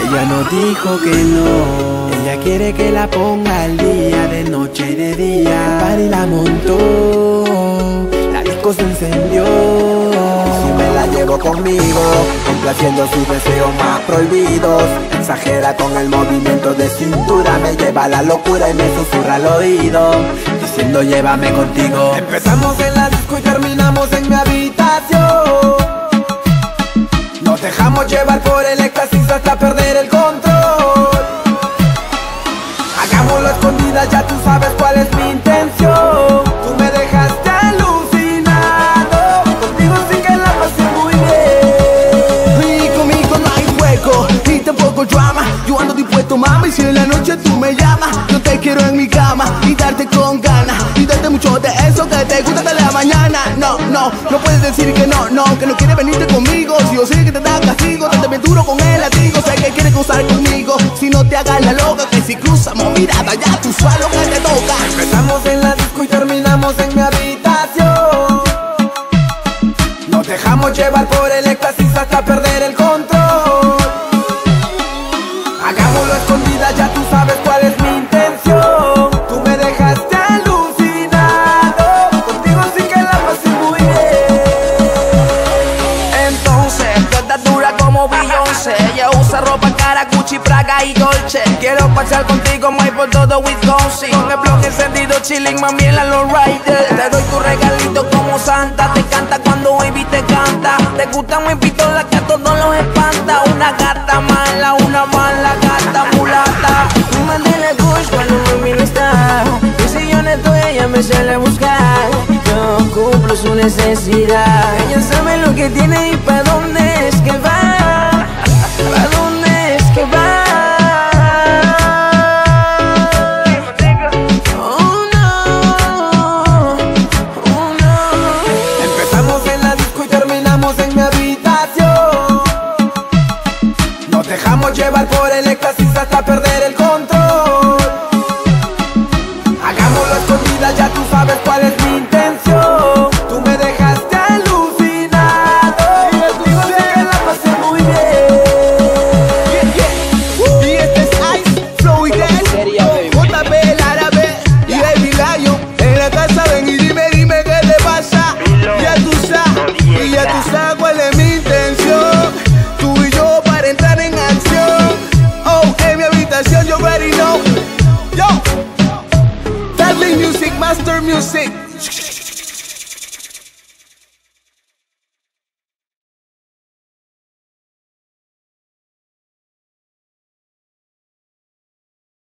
Ella no dijo que no, ella quiere que la ponga al día de noche y de día. El la montó, la disco se encendió. Si me la llevo conmigo, complaciendo sus deseos más prohibidos. Exagera con el movimiento de cintura, me lleva a la locura y me susurra al oído, diciendo llévame contigo. Empezamos en la disco y terminamos en mi habitación. Nos dejamos llevar por el éxtasis hasta perder el control. Hagámoslo escondida, ya tú sabes cuál es mi intención. Tú me dejaste alucinado, contigo sí que la pasé muy bien. Y conmigo no hay hueco, ni tampoco drama. Yo ando dispuesto, mami, si en la noche tú me llamas, yo te quiero en mi cama y darte con ganas mañana. No, no, no puedes decir que no, no, que no quieres venirte conmigo. Si yo sé que te da castigo, te duro con el latigo. Sé que quieres cruzar conmigo, si no te hagas la loca, que si cruzamos mirada ya tú sabes que te toca. Empezamos en la disco y terminamos en mi habitación. Nos dejamos llevar por el éxtasis hasta perder el control. Hagámoslo escondida, ya usa ropa cara, Gucci, Praga y Dolce. Quiero pasar contigo, muy por todo Wisconsin. Con el blog encendido, chilling, mami, en la lowrider Te doy tu regalito como santa Te canta cuando baby te canta. Te gusta mi pistola que a todos los espanta. Una gata mala, una mala gata mulata. Me mandé la Gucci cuando mami no está. Y si yo no ella me sale a buscar. Yo cumplo su necesidad. Ella sabe lo que tiene y pa' dónde es que va llevar por el éxtasis hasta perder Oh, en mi habitación, yo already know. Yo, Dudley Music, Master Music.